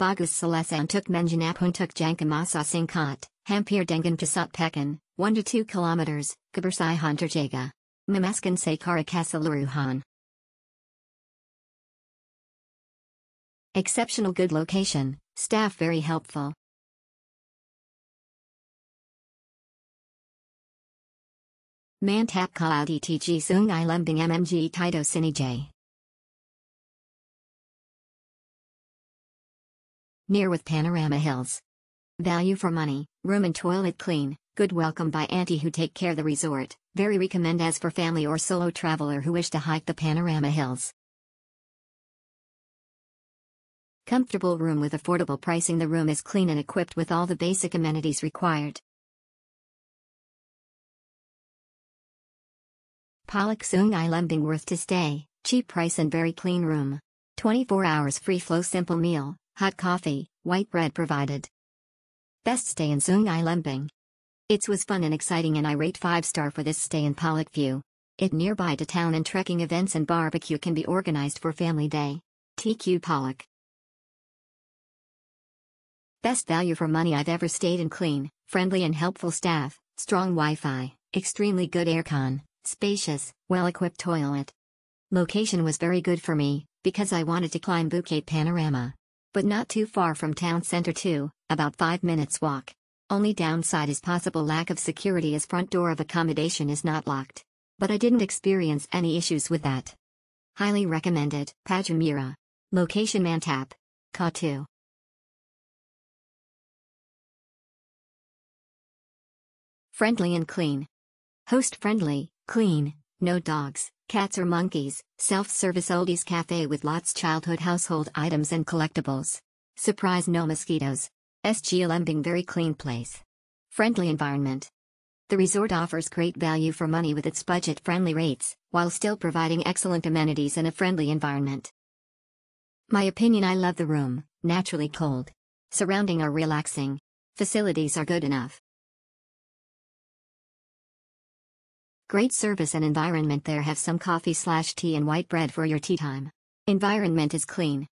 Bagus Selesa Untuk Menjanap Untuk Jangkamasa Singkat, Hampir Dengan Kasat Pekan, 1 to 2 kilometers, Kabursai Hunter Jaga. Memaskan Sekara Kasaluruhan. Exceptional good location, staff very helpful. Mantap Kaudi TG Sungai Lembing MMG Tito Sinij. Near with Panorama Hills. Value for money, room and toilet clean, good welcome by auntie who take care the resort, very recommend as for family or solo traveler who wish to hike the Panorama Hills. Comfortable room with affordable pricing the room is clean and equipped with all the basic amenities required. Pollock Sungai Lembing worth to stay, cheap price and very clean room. 24 hours free flow simple meal, hot coffee, white bread provided. Best stay in Sungai Lembing. It was fun and exciting and I rate 5 star for this stay in Pollock View. It nearby to town and trekking events and barbecue can be organized for family day. TQ Pollock. Best value for money I've ever stayed in clean, friendly and helpful staff, strong Wi-Fi, extremely good aircon, Spacious, well-equipped toilet. Location was very good for me, because I wanted to climb Bukit Panorama. But not too far from town center too, about 5 minutes walk. Only downside is possible lack of security as front door of accommodation is not locked. But I didn't experience any issues with that. Highly recommended, Pajamura. Location Mantap. Ka2. Friendly and clean. Host friendly, Clean, no dogs, cats or monkeys, self-service oldies cafe with lots childhood household items and collectibles. Surprise no mosquitoes. SG being very clean place. Friendly environment. The resort offers great value for money with its budget-friendly rates, while still providing excellent amenities and a friendly environment. My opinion I love the room, naturally cold. Surrounding are relaxing. Facilities are good enough. Great service and environment there have some coffee slash tea and white bread for your tea time. Environment is clean.